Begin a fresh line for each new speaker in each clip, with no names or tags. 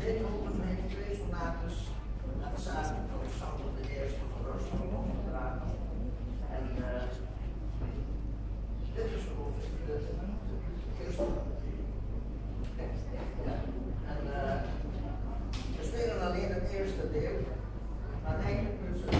Nederland heeft regelmatig het samen van Sander eh, de Eerste van Roosland opgedragen. En uh, dit is ongeveer de eerste. En uh, we spelen alleen het eerste deel, maar eigenlijk moeten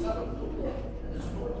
Sabe tudo? Desculpa.